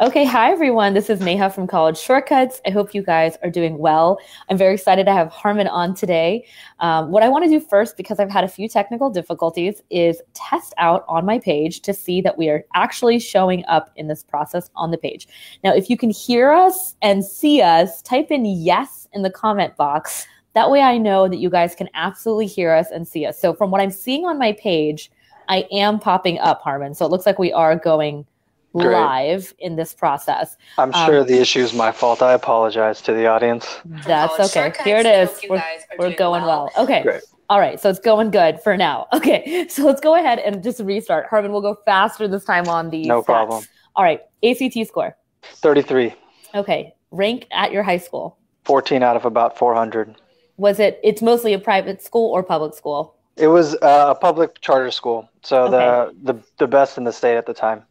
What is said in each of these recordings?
Okay, hi everyone. This is Neha from College Shortcuts. I hope you guys are doing well. I'm very excited to have Harman on today. Um, what I want to do first, because I've had a few technical difficulties, is test out on my page to see that we are actually showing up in this process on the page. Now, if you can hear us and see us, type in yes in the comment box. That way I know that you guys can absolutely hear us and see us. So, from what I'm seeing on my page, I am popping up, Harman. So, it looks like we are going Great. live in this process. I'm um, sure the issue is my fault. I apologize to the audience. That's okay. Here it is. We're, we're going well. well. Okay. Great. All right, so it's going good for now. Okay, so let's go ahead and just restart. Harman, we'll go faster this time on the. No stats. problem. All right, ACT score. 33. Okay, rank at your high school. 14 out of about 400. Was it? It's mostly a private school or public school. It was uh, a public charter school, so okay. the the the best in the state at the time.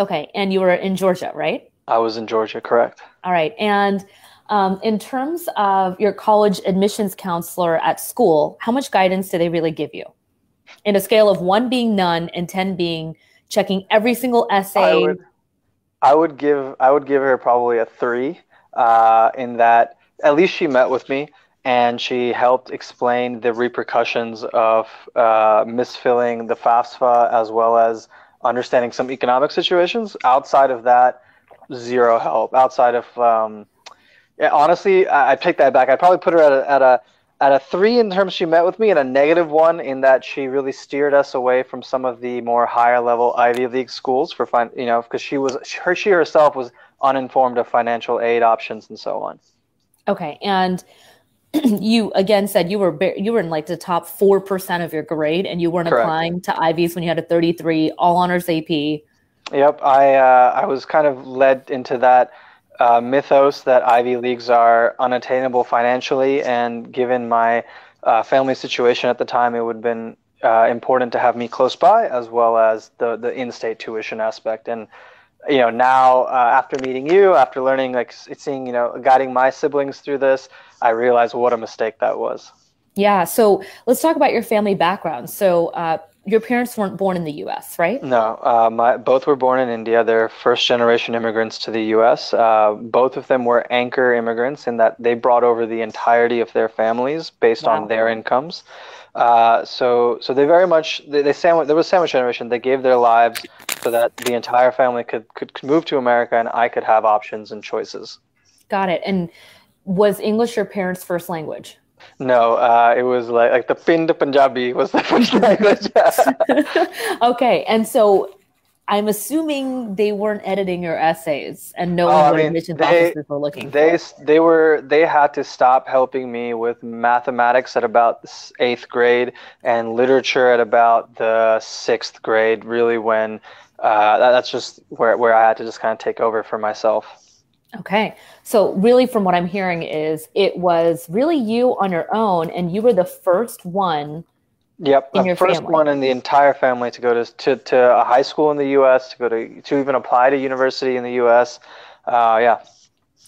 Okay, and you were in Georgia, right? I was in Georgia, correct. All right, and um, in terms of your college admissions counselor at school, how much guidance do they really give you? In a scale of one being none and ten being checking every single essay. I would, I would give I would give her probably a three. Uh, in that, at least she met with me and she helped explain the repercussions of uh, misfilling the FAFSA as well as understanding some economic situations. Outside of that, zero help. Outside of, um, yeah, honestly, I, I take that back. I'd probably put her at a, at a at a three in terms she met with me, and a negative one in that she really steered us away from some of the more higher level Ivy League schools for fun, you know, because she was her she herself was uninformed of financial aid options and so on. Okay, and you again said you were you were in like the top four percent of your grade, and you weren't Correct. applying to Ivies when you had a 33 all honors AP. Yep, I uh, I was kind of led into that uh, mythos that Ivy leagues are unattainable financially, and given my uh, family situation at the time, it would have been uh, important to have me close by, as well as the the in-state tuition aspect. And you know, now uh, after meeting you, after learning, like seeing, you know, guiding my siblings through this, I realized what a mistake that was. Yeah. So let's talk about your family background. So uh, your parents weren't born in the U.S., right? No, uh, my, both were born in India. They're first generation immigrants to the U.S. Uh, both of them were anchor immigrants in that they brought over the entirety of their families based wow. on their incomes. Uh, so, so they very much they, they sandwich. There was sandwich generation. They gave their lives so that the entire family could, could move to America and I could have options and choices. Got it. And was English your parents' first language? No, uh, it was like like the Pind Punjabi was the first language. okay, and so I'm assuming they weren't editing your essays and knowing oh, what I mean, admissions they, were looking they, for. They were they had to stop helping me with mathematics at about eighth grade and literature at about the sixth grade. Really, when uh, that, that's just where where I had to just kind of take over for myself. Okay. So, really, from what I'm hearing, is it was really you on your own, and you were the first one Yep, the first family. one in the entire family to go to, to to a high school in the U.S. to go to to even apply to university in the U.S. Uh, yeah.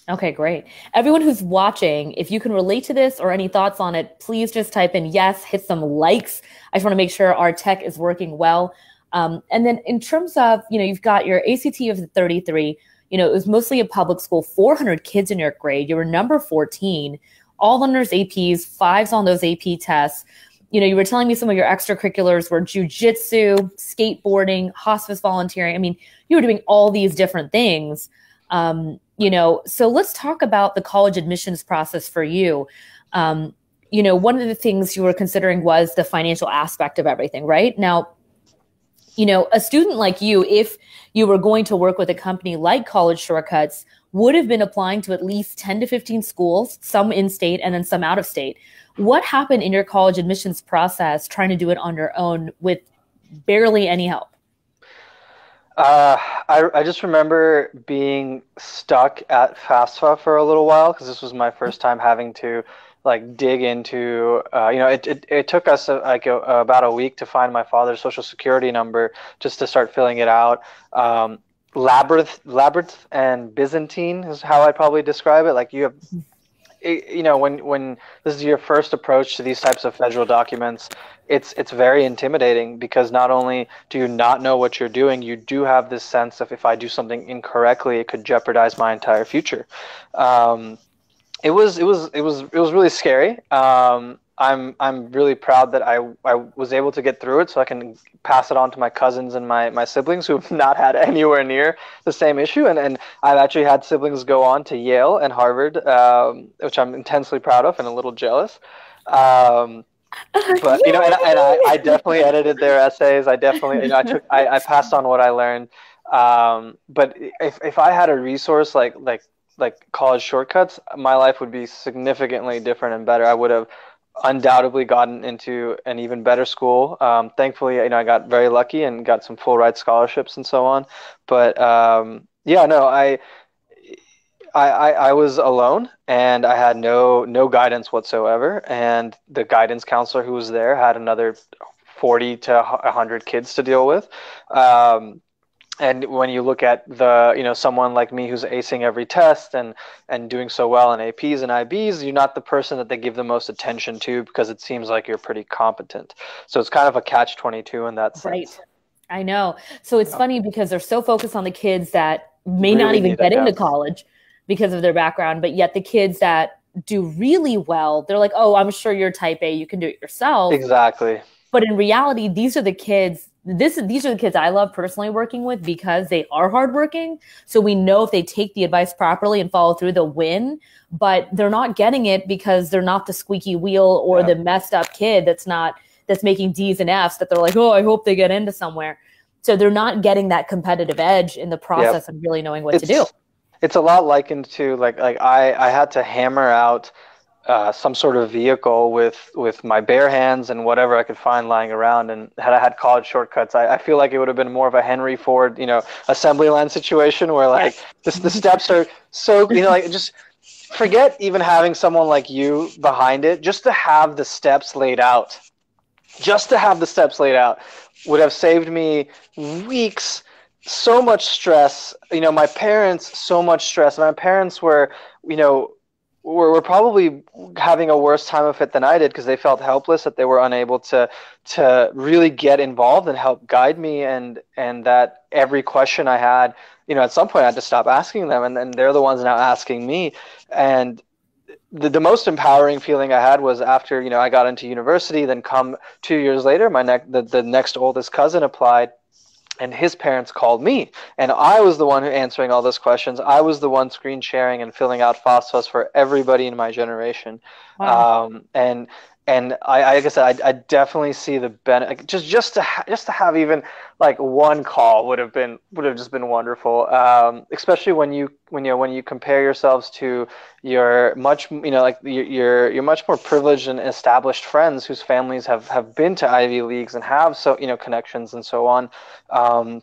Okay, great. Everyone who's watching, if you can relate to this or any thoughts on it, please just type in yes, hit some likes. I just want to make sure our tech is working well. Um, and then in terms of, you know, you've got your ACT of the 33, you know, it was mostly a public school, 400 kids in your grade. You were number 14, all honors APs, fives on those AP tests you know, you were telling me some of your extracurriculars were jujitsu, skateboarding, hospice volunteering. I mean, you were doing all these different things. Um, you know, so let's talk about the college admissions process for you. Um, you know, one of the things you were considering was the financial aspect of everything, right? Now, you know, a student like you, if you were going to work with a company like College Shortcuts, would have been applying to at least 10 to 15 schools, some in state and then some out of state. What happened in your college admissions process trying to do it on your own with barely any help? Uh, I, I just remember being stuck at FAFSA for a little while because this was my first time having to like dig into uh, you know it, it, it took us uh, like a, about a week to find my father's social security number just to start filling it out um, labyrinth labyrinth and byzantine is how i'd probably describe it like you have you know when when this is your first approach to these types of federal documents it's it's very intimidating because not only do you not know what you're doing, you do have this sense of if I do something incorrectly, it could jeopardize my entire future. Um, it was it was it was it was really scary. Um, I'm I'm really proud that I I was able to get through it, so I can pass it on to my cousins and my, my siblings who've not had anywhere near the same issue, and and I've actually had siblings go on to Yale and Harvard, um, which I'm intensely proud of and a little jealous. Um, but you know, and, and I, I, definitely edited their essays. I definitely, you know, I took, I, I passed on what I learned. Um, but if if I had a resource like like like college shortcuts, my life would be significantly different and better. I would have undoubtedly gotten into an even better school. Um, thankfully, you know, I got very lucky and got some full ride scholarships and so on. But um, yeah, no, I, I, I, I was alone and I had no no guidance whatsoever. And the guidance counselor who was there had another forty to hundred kids to deal with. Um, and when you look at the you know someone like me who's acing every test and and doing so well in APs and IBs you're not the person that they give the most attention to because it seems like you're pretty competent. So it's kind of a catch 22 in that sense. Right. I know. So it's yeah. funny because they're so focused on the kids that may really not even get into college because of their background but yet the kids that do really well they're like oh I'm sure you're type A you can do it yourself. Exactly. But in reality these are the kids this is these are the kids I love personally working with because they are hardworking. So we know if they take the advice properly and follow through, they'll win. But they're not getting it because they're not the squeaky wheel or yeah. the messed up kid that's not that's making D's and F's that they're like, oh, I hope they get into somewhere. So they're not getting that competitive edge in the process yep. of really knowing what it's, to do. It's a lot likened to like like I I had to hammer out uh, some sort of vehicle with with my bare hands and whatever I could find lying around. And had I had college shortcuts, I, I feel like it would have been more of a Henry Ford, you know, assembly line situation where like just the steps are so you know like just forget even having someone like you behind it. Just to have the steps laid out, just to have the steps laid out would have saved me weeks so much stress you know my parents so much stress my parents were you know were, were probably having a worse time of it than I did because they felt helpless that they were unable to to really get involved and help guide me and and that every question I had, you know, at some point I had to stop asking them and, and they're the ones now asking me. And the, the most empowering feeling I had was after, you know, I got into university, then come two years later, my next the, the next oldest cousin applied and his parents called me. And i was the one who answering all those questions. I was the one screen sharing and filling out FAFSAs for everybody in my generation. Wow. um, and and I, like I said, I, I definitely see the benefit. Just just to ha- just to have even like one call would have been would have just been wonderful. Um, especially when you when you know, when you compare yourselves to your much you know like your your much more privileged and established friends whose families have have been to Ivy leagues and have so you know connections and so on. Um,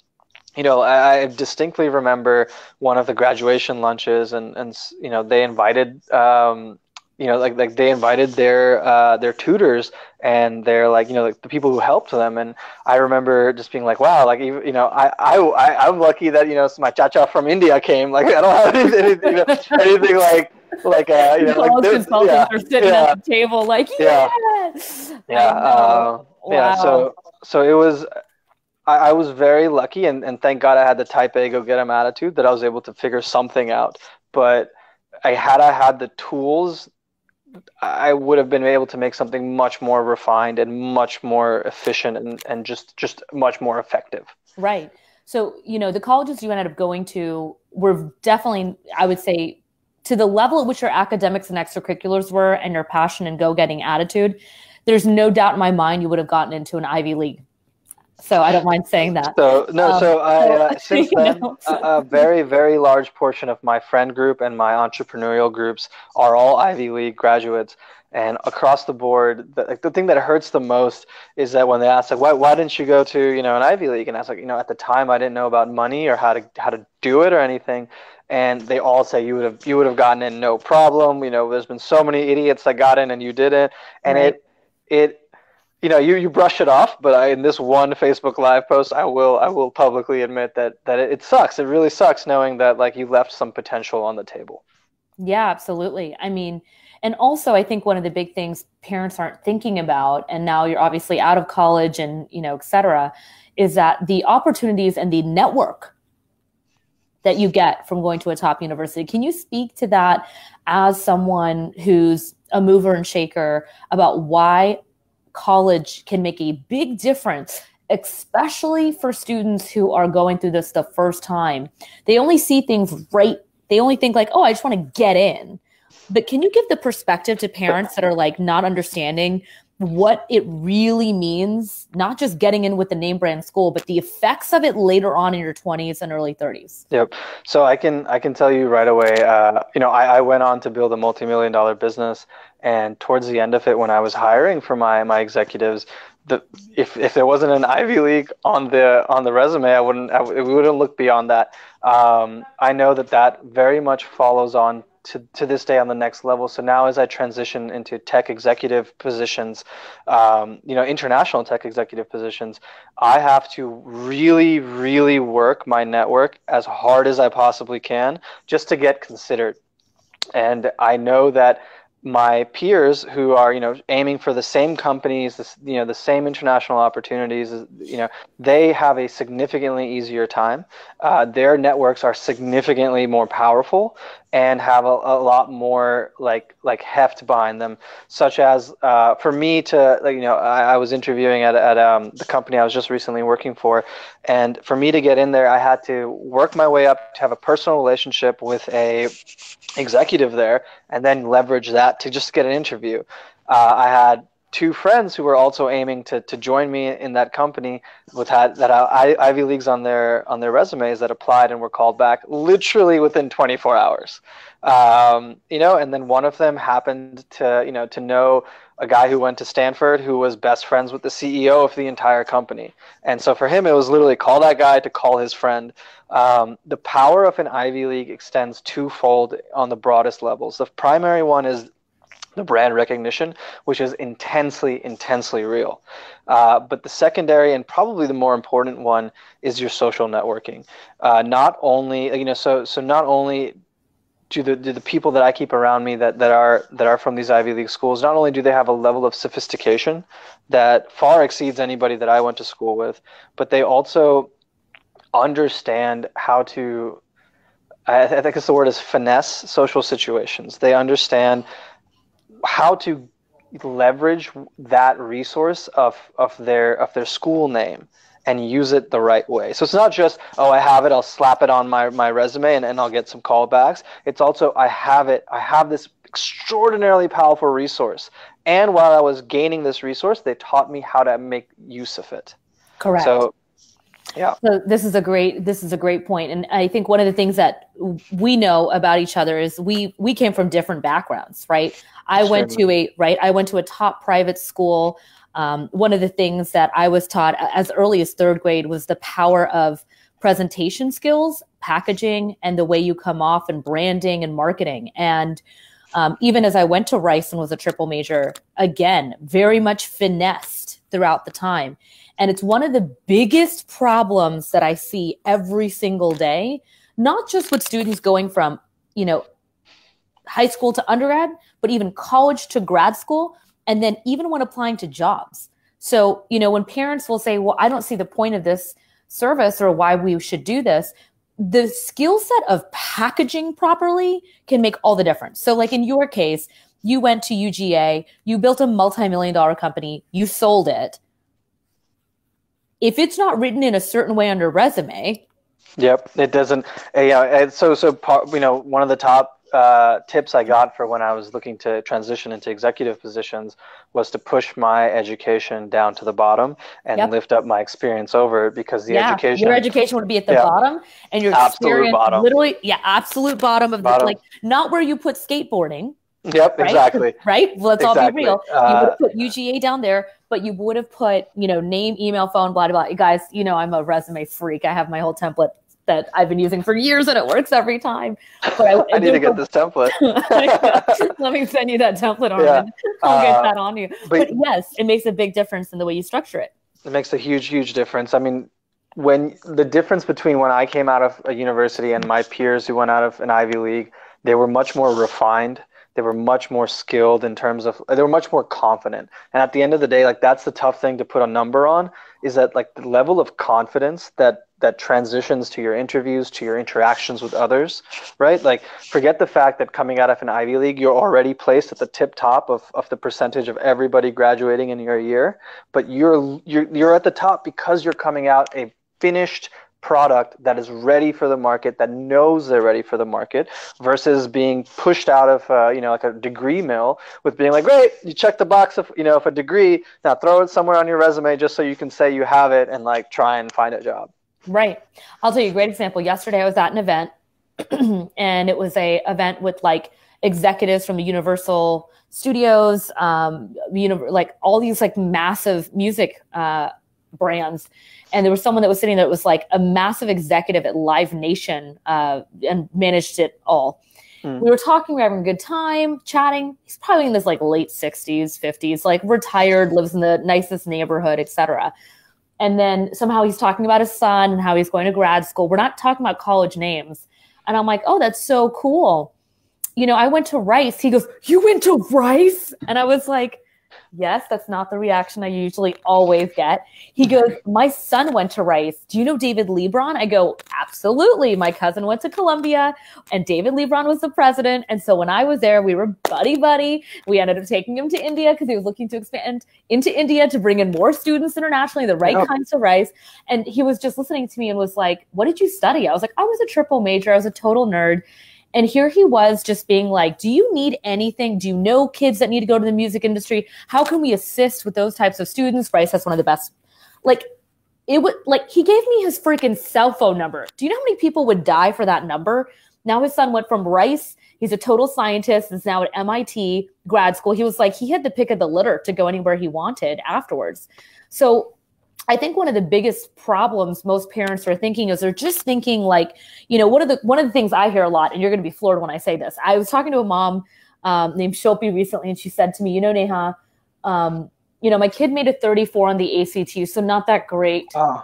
you know, I, I, distinctly remember one of the graduation lunches, and and you know they invited um, you know like like they invited their uh, their tutors and they're like you know like the people who helped them. And I remember just being like wow like you know I I, I I'm lucky that you know my cha-cha from India came. Like I don't have anything anything, you know, anything like like uh, you know like this, yeah, are sitting yeah. at the table like yeah. Yeah uh, wow. yeah so so it was I, I was very lucky and, and thank God I had the type A go get him attitude that I was able to figure something out. But I had I had the tools I would have been able to make something much more refined and much more efficient and, and just just much more effective. Right. So, you know, the colleges you ended up going to were definitely, I would say, to the level at which your academics and extracurriculars were and your passion and go-getting attitude, there's no doubt in my mind you would have gotten into an Ivy League so I don't mind saying that. So no, um, so I uh, since then know, so. a, a, very very large portion of my friend group and my entrepreneurial groups are all Ivy League graduates, and across the board, the, like, the thing that hurts the most is that when they ask like, why why didn't you go to you know an Ivy League? And I was like, you know, at the time I didn't know about money or how to how to do it or anything. And they all say you would have you would have gotten in no problem. You know, there's been so many idiots that got in and you didn't, and right. it it you know, you, you brush it off, but I, in this one Facebook Live post, I will I will publicly admit that that it, it sucks. It really sucks knowing that like you left some potential on the table. Yeah, absolutely. I mean, And also, I think one of the big things parents aren't thinking about, and now you're obviously out of college and, you know, et cetera, is that the opportunities and the network that you get from going to a top university. Can you speak to that as someone who's a mover and shaker about why college can make a big difference especially for students who are going through this the first time. They only see things right. They only think like, "Oh, I just want to get in." But can you give the perspective to parents that are like not understanding what it really means, not just getting in with the name brand school, but the effects of it later on in your 20s and early 30s. Yep. So I can I can tell you right away. Uh, you know, I, I went on to build a multi-million dollar business, and towards the end of it, when I was hiring for my my executives, the if if there wasn't an Ivy League on the on the resume, I wouldn't I, we wouldn't look beyond that. Um, I know that that very much follows on to, to this day on the next level. So now, as I transition into tech executive positions, um, you know, international tech executive positions, I have to really, really work my network as hard as I possibly can just to get considered. And I know that my peers who are you know aiming for the same companies you know the same international opportunities you know they have a significantly easier time. Uh, their networks are significantly more powerful and have a, a lot more like like heft behind them such as uh, for me to like, you know I, I, was interviewing at, at um, the company i was just recently working for and for me to get in there i had to work my way up to have a personal relationship with a executive there and then leverage that to just get an interview. Uh, I had two friends who were also aiming to, to join me in that company with had that I, Ivy leagues on their on their resumes that applied and were called back literally within 24 hours. Um, you know, and then one of them happened to you know to know a guy who went to Stanford who was best friends with the CEO of the entire company. And so for him, it was literally call that guy to call his friend. Um, the power of an Ivy League extends twofold on the broadest levels. The primary one is the brand recognition, which is intensely, intensely real. Uh, but the secondary and probably the more important one is your social networking. Uh, not only, you know, so so not only do the the people that I keep around me that, that are that are from these Ivy League schools, not only do they have a level of sophistication that far exceeds anybody that I went to school with, but they also understand how to I, I think the word is finesse social situations. They understand how to leverage that resource of, of their of their school name and use it the right way. So it's not just, oh, I have it, I'll slap it on my, my resume and, and I'll get some callbacks. It's also, I have it, I have this extraordinarily powerful resource. And while I was gaining this resource, they taught me how to make use of it. Correct. So yeah. So this is a great this is a great point. And I think one of the things that we know about each other is we we came from different backgrounds, right? I went to a right, I went to a top private school. Um, one of the things that I was taught as early as third grade was the power of presentation skills, packaging, and the way you come off and branding and marketing. And um, even as I went to Rice and was a triple major, again, very much finessed throughout the time. And it's one of the biggest problems that I see every single day, not just with students going from, you know, high school to undergrad, but even college to grad school and then even when applying to jobs. So, you know, when parents will say, well, I don't see the point of this service or why we should do this, the skill set of packaging properly can make all the difference. So, like in your case, you went to UGA, you built a multi million dollar company, you sold it. If it's not written in a certain way on your resume, Yep, it doesn't. Yeah, so so you know one of the top uh, tips I got for when I was looking to transition into executive positions was to push my education down to the bottom and yep. lift up my experience over it because the yeah, education your education would be at the yeah, bottom and your absolute experience bottom. literally yeah absolute bottom of bottom. the like not where you put skateboarding Yep, right? exactly. right? Let's exactly. all be real. Uh, you would have put UGA down there, but you would have put, you know, name, email, phone, blah, blah, blah. Guys, you know, I'm a resume freak. I have my whole template that I've been using for years and it works every time. But I, I need to get this template. Let me send you that template, Armin. Yeah. I'll uh, get that on you. But, but yes, it makes a big difference in the way you structure it. It makes a huge, huge difference. I mean, when the difference between when I came out of a university and my peers who went out of an Ivy League, they were much more refined they were much more skilled in terms of they were much more confident and at the end of the day like that's the tough thing to put a number on is that like the level of confidence that that transitions to your interviews to your interactions with others right? Like forget the fact that coming out of an ivy league you're already placed at the tip top of, of the percentage of everybody graduating in your year but you're you're you're at the top because you're coming out a finished product that is ready for the market that knows they're ready for the market versus being pushed out of uh, you know like a degree mill with being like great you check the box of you know of a degree. Now throw it somewhere on your resume just so you can say you have it and like try and find a job right i'll tell you a great example yesterday i was at an event and it was a event with like executives from the universal studios um you know, like all these like massive music uh brands and there was someone that was sitting there that was like a massive executive at Live Nation uh, and managed it all. Mm. We were talking, we were having a good time, chatting. He's probably in this like late 60s, 50s, like retired, lives in the nicest neighborhood, etc. And then somehow he's talking about his son and how he's going to grad school. We're not talking about college names. And I'm like, oh, that's so cool. You know, I went to Rice. He goes, You went to Rice? And I was like, Yes, that's not the reaction I usually always get. He goes, My son went to Rice. Do you know David Leebron? I go, Absolutely. My cousin went to Columbia and David Leebron was the president. And so when I was there, we were buddy buddy. We ended up taking him to India because he was looking to expand into India to bring in more students internationally, the right kinds of Rice. And he was just listening to me and was like, What did you study? I was like, I was a triple major. I was a total nerd. And here he was just being like, Do you need anything? Do you know kids that need to go to the music industry? How can we assist with those types of students? Rice has one of the best. Like, it would, like, he gave me his freaking cell phone number. Do you know how many people would die for that number? Now his son went from Rice, he's a total scientist, is now at MIT grad school. He was like, he had the pick of the litter to go anywhere he wanted afterwards. So I think one of the biggest problems most parents are thinking is they're just thinking like, you know, one of the one of the things I hear a lot, and you're going to be floored when I say this. I was talking to a mom um, named Shopi recently, and she said to me, you know, Neha, um, you know, my kid made a 34 on the ACT, so not that great. Oh,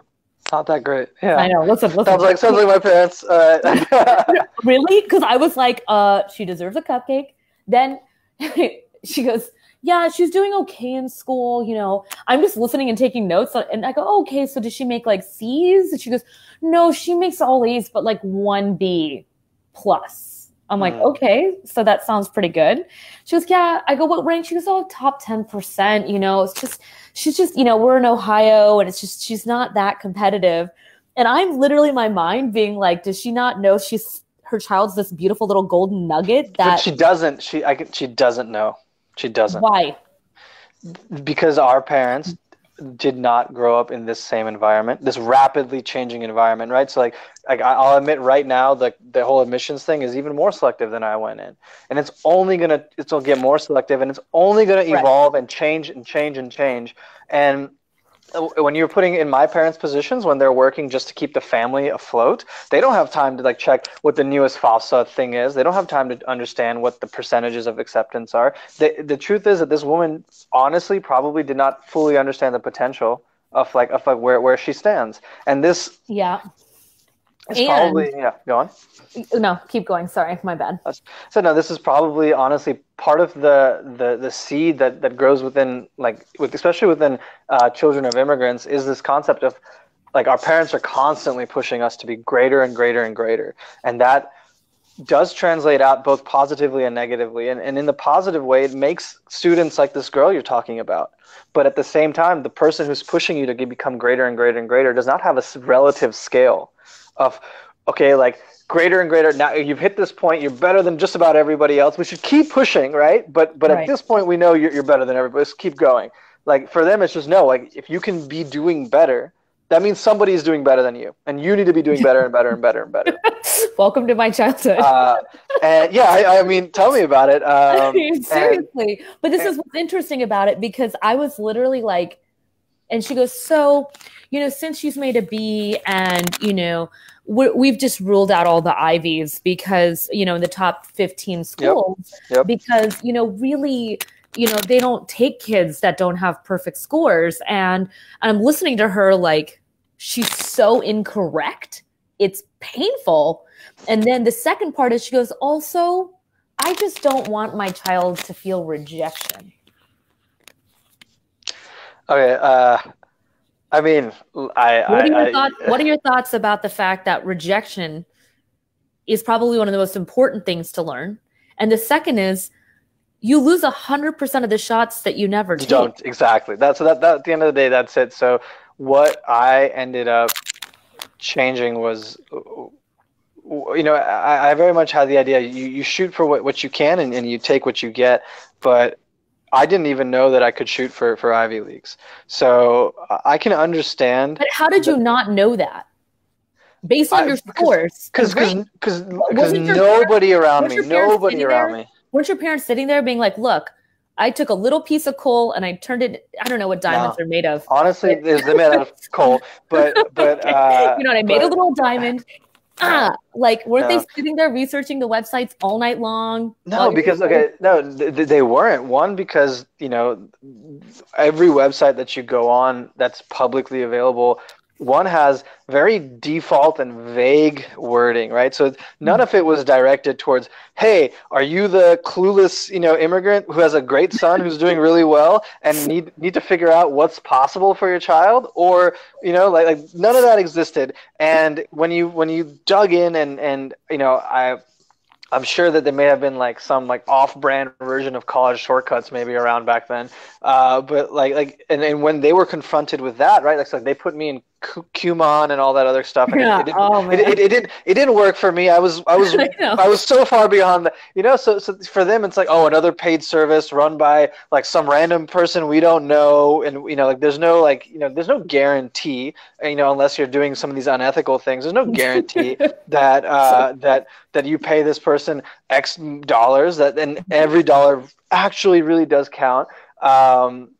not that great. Yeah, I know. Listen, listen. Sounds like sounds like my parents. really? Because I was like, uh, she deserves a cupcake. Then she goes, yeah, she's doing okay in school. You know, I'm just listening and taking notes. Uh, and I go, oh, okay, so does she make like C's? And she goes, no, she makes all A's, but like one B plus. I'm like, oh. okay, so that sounds pretty good. She goes, yeah. I go, what rank? She goes, oh, top 10%. You know, it's just, she's just, you know, we're in Ohio and it's just, she's not that competitive. And I'm literally my mind being like, does she not know she's, her child's this beautiful little golden nugget that but she doesn't, she, I, she doesn't know. She doesn't. Why? Because our parents did not grow up in this same environment, this rapidly changing environment, right? So like, like I'll admit right now, the the whole admissions thing is even more selective than I went in, and it's only gonna it's gonna get more selective, and it's only gonna evolve right. and change and change and change. And Uh, when you're putting in my parents' positions when they're working just to keep the family afloat, they don't have time to like check what the newest FAFSA thing is. They don't have time to understand what the percentages of acceptance are. The the truth is that this woman honestly probably did not fully understand the potential of like of like where where she stands. And this yeah it's and, probably yeah. Go on. No, keep going. Sorry, my bad. So no, this is probably honestly part of the the the seed that that grows within like with especially within uh, children of immigrants is this concept of like our parents are constantly pushing us to be greater and greater and greater, and that does translate out both positively and negatively. And, and in the positive way, it makes students like this girl you're talking about. But at the same time, the person who's pushing you to become greater and greater and greater does not have a relative scale of okay like greater and greater. Now you've hit this point. You're better than just about everybody else. We should keep pushing right? But but right. at this point we know you're, you're better than everybody. Let's keep going. Like for them it's just no. Like if you can be doing better that means somebody is doing better than you. And you need to be doing better and better and better and better. Welcome to my childhood. Uh, and yeah I, I, mean tell me about it. Um, seriously. and, but this and, is what's interesting about it because i was literally like and she goes so you know, since she's made a B and, you know, we have just ruled out all the Ivies because, you know, in the top 15 schools, yep. Yep. because, you know, really, you know, they don't take kids that don't have perfect scores. And I'm listening to her like, she's so incorrect. It's painful. And then the second part is she goes, also, I just don't want my child to feel rejection. Okay, uh, I mean, I. What are, your I, thoughts, what are your thoughts about the fact that rejection is probably one of the most important things to learn? And the second is you lose hundred percent of the shots that you never take. don't exactly. That's that, that. At the end of the day, that's it. So what I ended up changing was you know I, I, very much had the idea you, you shoot for what, what you can and, and you take what you get but I didn't even know that I could shoot for, for Ivy Leagues. So I can understand. But how did you not know that? Based on I, your scores. Because because nobody around me, nobody around there, me. Weren't your parents sitting there being like, look, I took a little piece of coal and I turned it. I don't know what diamonds no. are made of. Honestly, they're made out of coal. But but uh, you know what? I made but, a little diamond ah, like weren't no. they sitting there researching the websites all night long? No, because okay, no, th- they weren't. One because you know every website that you go on that's publicly available one has very default and vague wording, right? So none hmm. of it was directed towards, hey, are you the clueless, you know, immigrant who has a great son who's doing really well and need need to figure out what's possible for your child? Or, you know, like, like none of that existed. And when you when you dug in and and you know, I I'm sure that there may have been like some like off-brand version of college shortcuts maybe around back then. Uh, but like like and, and when they were confronted with that, right? Like, so they put me in Kumon and all that other stuff. And yeah. it, it, didn't, oh, it, it, it, didn't it didn't work for me. I was I was I, I, was so far beyond that. You know, so so for them it's like oh another paid service run by like some random person we don't know, and you know like there's no like you know there's no guarantee you know unless you're doing some of these unethical things. There's no guarantee that uh, that that you pay this person X dollars that and every dollar actually really does count. Um,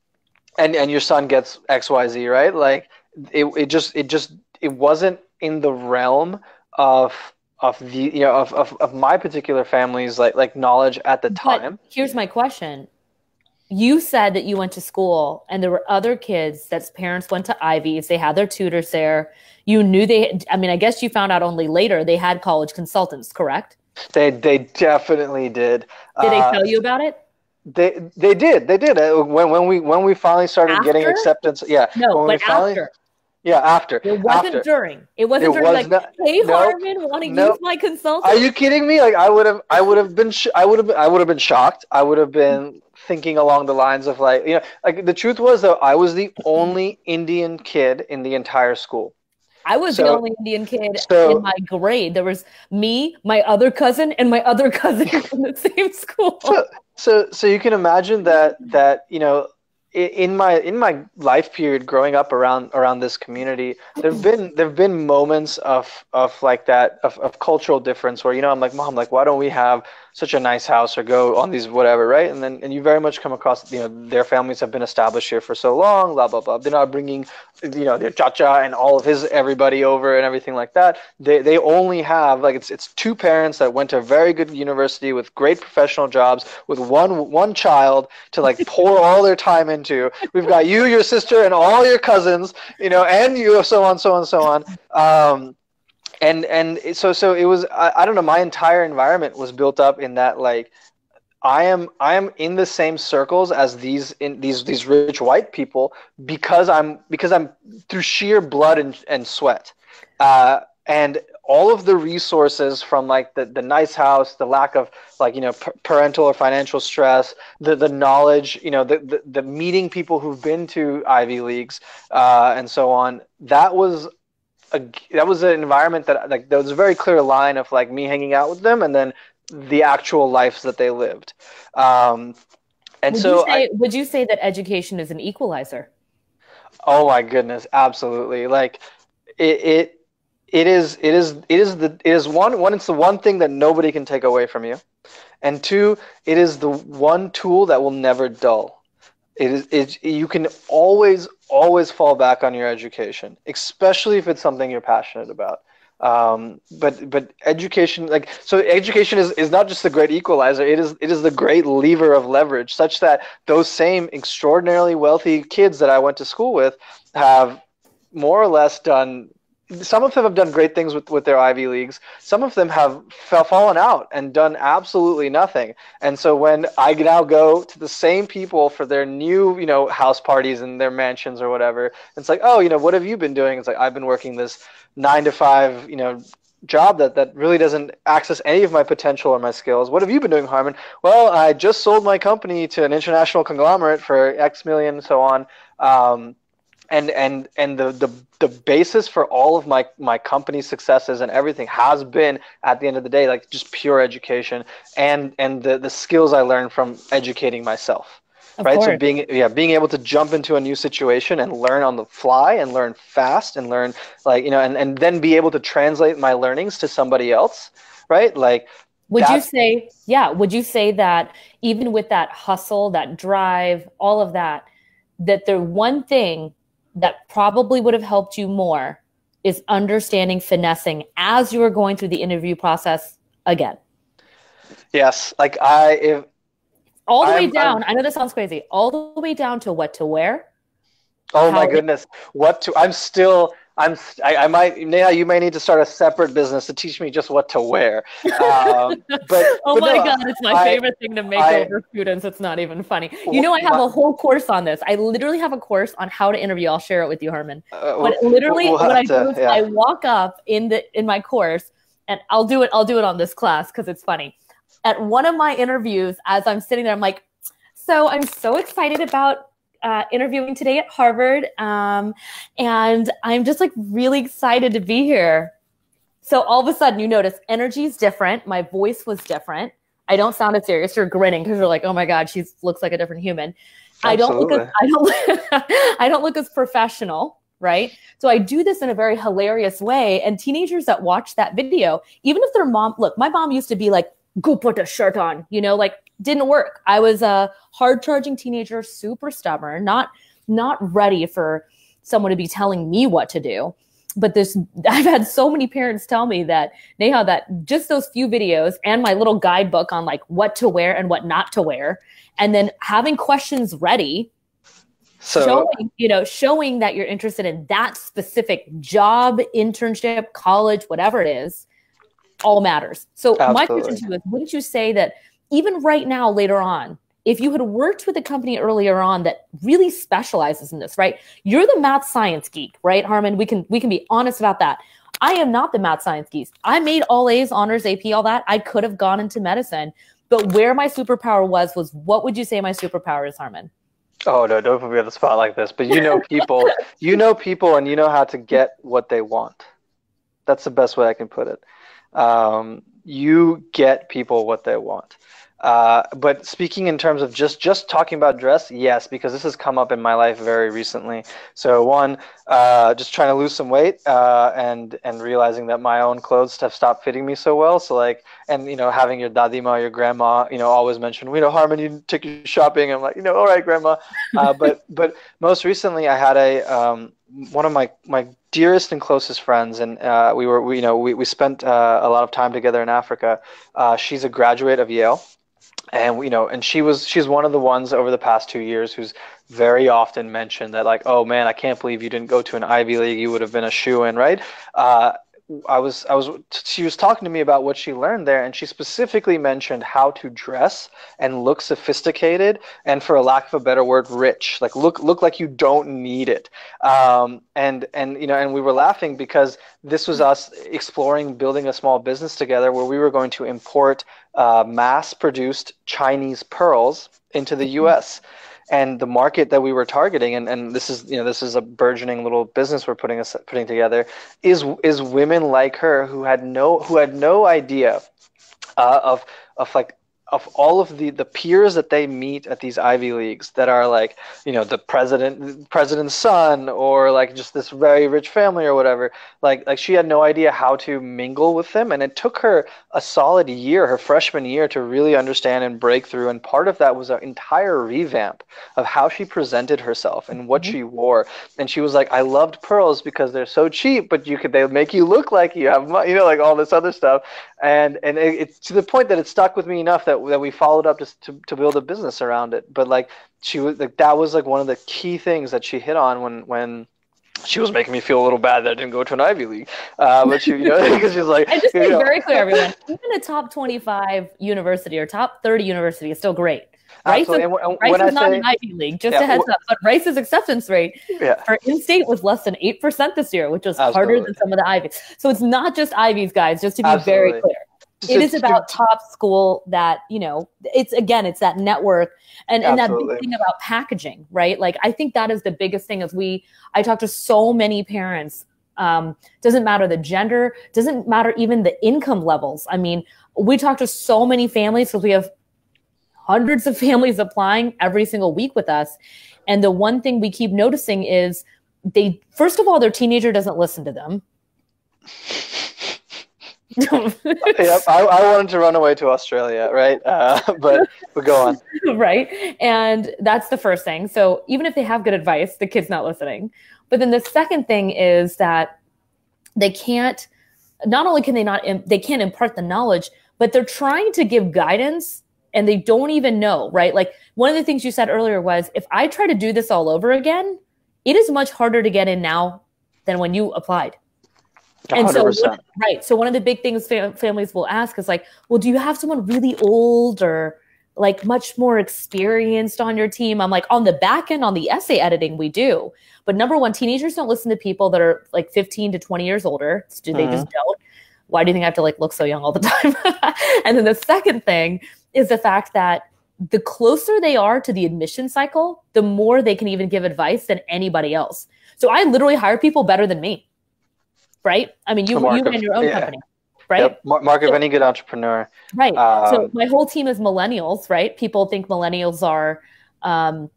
and and your son gets X Y Z right like it, it just it just it wasn't in the realm of of the you know of, of, of my particular family's like like knowledge at the time. But here's my question. You said that you went to school and there were other kids that's parents went to Ivy's, they had their tutors there. You knew they I mean, I guess you found out only later they had college consultants, correct? They they definitely did. Did uh, they tell you about it? They they did. They did. Uh, when when we when we finally started after? getting acceptance, yeah. No, when but finally, after. Yeah, after. It wasn't after. during. It wasn't it during. Was like, not, hey, no, Harman, want to no. use my consultant? Are you kidding me? Like, I would have, I would have been, sh- I would have, I would have been shocked. I would have been thinking along the lines of like, you know, like the truth was though, I was the only Indian kid in the entire school. I was so, the only Indian kid so, in my grade. There was me, my other cousin, and my other cousin from the same school. So, so, so you can imagine that that you know in my in my life period growing up around around this community there've been there've been moments of of like that of, of cultural difference where you know i'm like mom like why don't we have such a nice house or go on these whatever, right? And then and you very much come across you know their families have been established here for so long, blah blah blah. They're not bringing you know their cha-cha and all of his everybody over and everything like that. They they only have like it's it's two parents that went to a very good university with great professional jobs with one one child to like pour all their time into. We've got you, your sister, and all your cousins, you know, and you, so on, so on, so on. Um, and and so so it was I, I don't know my entire environment was built up in that like I am I am in the same circles as these in these these rich white people because I'm because I'm through sheer blood and, and sweat, uh, and all of the resources from like the, the nice house, the lack of like you know p- parental or financial stress, the the knowledge, you know the, the, the meeting people who've been to Ivy leagues uh, and so on. That was a, that was an environment that like there was a very clear line of like me hanging out with them and then the actual lives that they lived. Um, and would so, you say, I, would you say that education is an equalizer? Oh my goodness, absolutely! Like it, it, it is, it is, it is the, it is one, one. It's the one thing that nobody can take away from you, and two, it is the one tool that will never dull. It is, it, you can always, always fall back on your education, especially if it's something you're passionate about. Um, but but education, like so, education is, is not just the great equalizer. It is it is the great lever of leverage, such that those same extraordinarily wealthy kids that I went to school with have more or less done some of them have done great things with, with their Ivy Leagues. Some of them have fell, fallen out and done absolutely nothing. And so when I now go to the same people for their new, you know, house parties and their mansions or whatever, it's like, oh, you know, what have you been doing? It's like I've been working this nine to five, you know, job that, that really doesn't access any of my potential or my skills. What have you been doing, Harman? Well, I just sold my company to an international conglomerate for X million, and so on. Um, and and and the, the the basis for all of my my company's successes and everything has been at the end of the day like just pure education and and the the skills I learned from educating myself. Of right. Course. So being yeah, being able to jump into a new situation and learn on the fly and learn fast and learn like, you know, and, and then be able to translate my learnings to somebody else. Right. Like would you say, yeah, would you say that even with that hustle, that drive, all of that, that the one thing that probably would have helped you more is understanding finessing as you were going through the interview process again. Yes, like I if all the I'm, way down. I'm, i know this sounds crazy. All the way down to what to wear. Oh my goodness, what to? I'm still. I'm. I, I might. Neha, you may need to start a separate business to teach me just what to wear. Um, but oh but my no, god, it's my I, favorite thing to make I, over students. It's not even funny. You know, I have a whole course on this. I literally have a course on how to interview. I'll share it with you, Herman. Uh, but literally, we'll what I do is yeah. I walk up in the in my course, and I'll do it. I'll do it on this class because it's funny at one of my interviews, as I'm sitting there, I'm like, so I'm so excited about uh, interviewing today at Harvard. Um, and I'm just like really excited to be here. So all of a sudden, you notice energy is different. My voice was different. I don't sound as serious. You're grinning because you're like, oh my God, she looks like a different human. Absolutely. I don't look as I don't I don't look as professional, right? So I do this in a very hilarious way. And teenagers that watch that video, even if their mom, look, my mom used to be like, go put a shirt on, you know, like didn't work. I was a hard charging teenager, super stubborn, not not ready for someone to be telling me what to do. But this I've had so many parents tell me that Neha that just those few videos and my little guidebook on like what to wear and what not to wear and then having questions ready so showing, you know, showing that you're interested in that specific job, internship, college, whatever it is, all matters. So Absolutely. my question to you is, wouldn't you say that even right now, later on, if you had worked with a company earlier on that really specializes in this, right? You're the math science geek, right, Harman? We can we can be honest about that. I am not the math science geek. I made all A's, honors, AP, all that. I could have gone into medicine, but where my superpower was was what would you say my superpower is, Harman? Oh no, don't put me on the spot like this. But you know people, you know people, and you know how to get what they want. That's the best way I can put it um, you get people what they want. Uh, but speaking in terms of just just talking about dress, yes, because this has come up in my life very recently. So one, uh, just trying to lose some weight uh, and and realizing that my own clothes have stopped fitting me so well. So like, and you know, having your dadima, your grandma, you know, always mention, you know, Harman, you take you shopping. I'm like, you know, all right, grandma. Uh, but but most recently, I had a um, one of my my dearest and closest friends, and uh, we were, we, you know, we, we spent uh, a lot of time together in Africa. Uh, she's a graduate of Yale, and you know, and she was, she's one of the ones over the past two years who's very often mentioned that, like, oh man, I can't believe you didn't go to an Ivy League. You would have been a shoe in, right? I was I was she was talking to me about what she learned there and she specifically mentioned how to dress and look sophisticated and for a lack of a better word rich. Like look look like you don't need it. Um, and and you know and we were laughing because this was us exploring building a small business together where we were going to import uh, mass produced Chinese pearls into the US and the market that we were targeting and, and this is you know this is a burgeoning little business we're putting us putting together is is women like her who had no who had no idea uh, of of like of all of the the peers that they meet at these Ivy leagues that are like you know the president president's son or like just this very rich family or whatever like like she had no idea how to mingle with them. And it took her a solid year her freshman year to really understand and break through. And part of that was an entire revamp of how she presented herself and what mm-hmm. she wore. And she was like I loved pearls because they're so cheap but you could they make you look like you have money, you know like all this other stuff. And and it, it's to the point that it stuck with me enough that that we followed up just to, to build a business around it. But like she was like that was like one of the key things that she hit on when when she was making me feel a little bad that I didn't go to an Ivy League. Uh, but she, you know, because she's like, I just make know, very clear, everyone. Even a top twenty-five university or top thirty university is still great. Rice, is, And Rice when is I not say- an Ivy League, just Yeah, a heads up. But Rice's acceptance rate yeah, for in-state was less than eight percent this year, which was harder than some of the Ivies. So it's not just Ivies, guys. Just to be very clear, it is about top school that you know. It's again, it's that network and and that Absolutely. big thing about packaging, right? Like I think that is the biggest thing. Is we I talk to so many parents. Um, doesn't matter the gender, doesn't matter even the income levels. I mean, we talk to so many families because we have hundreds of families applying every single week with us. And the one thing we keep noticing is they, first of all, their teenager doesn't listen to them. yep. I, I wanted to run away to Australia, right? Uh, but but go on. right. And that's the first thing. So even if they have good advice, the kid's not listening. But then the second thing is that they can't, not only can they not, they can't impart the knowledge, but they're trying to give guidance and they don't even know, right? Like one of the things you said earlier was if I try to do this all over again, it is much harder to get in now than when you applied. And so, 100%. one- right. So, one of the big things fam- families will ask is like, well, do you have someone really old or like much more experienced on your team? I'm like, on the back end, on the essay editing, we do. But number one, teenagers don't listen to people that are like 15 to 20 years older. Do they just don't? Why do you think I have to like look so young all the time? and then the second thing is the fact that the closer they are to the admission cycle, the more they can even give advice than anybody else. So I literally hire people better than me. Right? I mean, you you ran your own yeah. company, right? Yep. Mark of any good entrepreneur. Right. so Um, my whole team is millennials, right? People think millennials are um,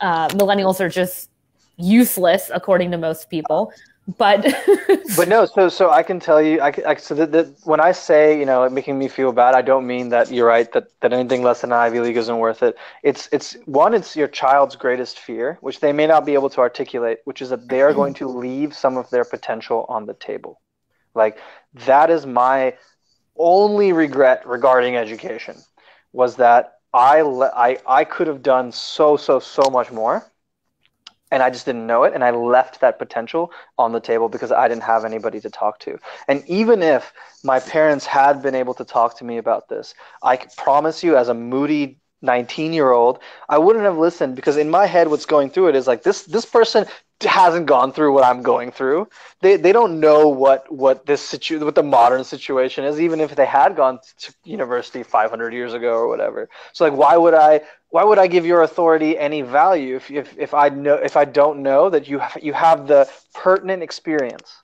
uh, millennials are just useless according to most people, but But no, so so I can tell you, I, I so that, that when I say you know making me feel bad, I don't mean that you're right that that anything less than Ivy League isn't worth it. It's it's one, it's your child's greatest fear, which they may not be able to articulate, which is that they are going to leave some of their potential on the table. Like that is my only regret regarding education was that I le- I I could have done so so so much more and I just didn't know it and I left that potential on the table because I didn't have anybody to talk to. And even if my parents had been able to talk to me about this, I promise you as a moody 19 year old, I wouldn't have listened because in my head what's going through it is like this this person hasn't gone through what I'm going through. They they don't know what what this situ what the modern situation is even if they had gone to university 500 years ago or whatever. So like why would I why would I give your authority any value if, if, if I know if I don't know that you you have the pertinent experience?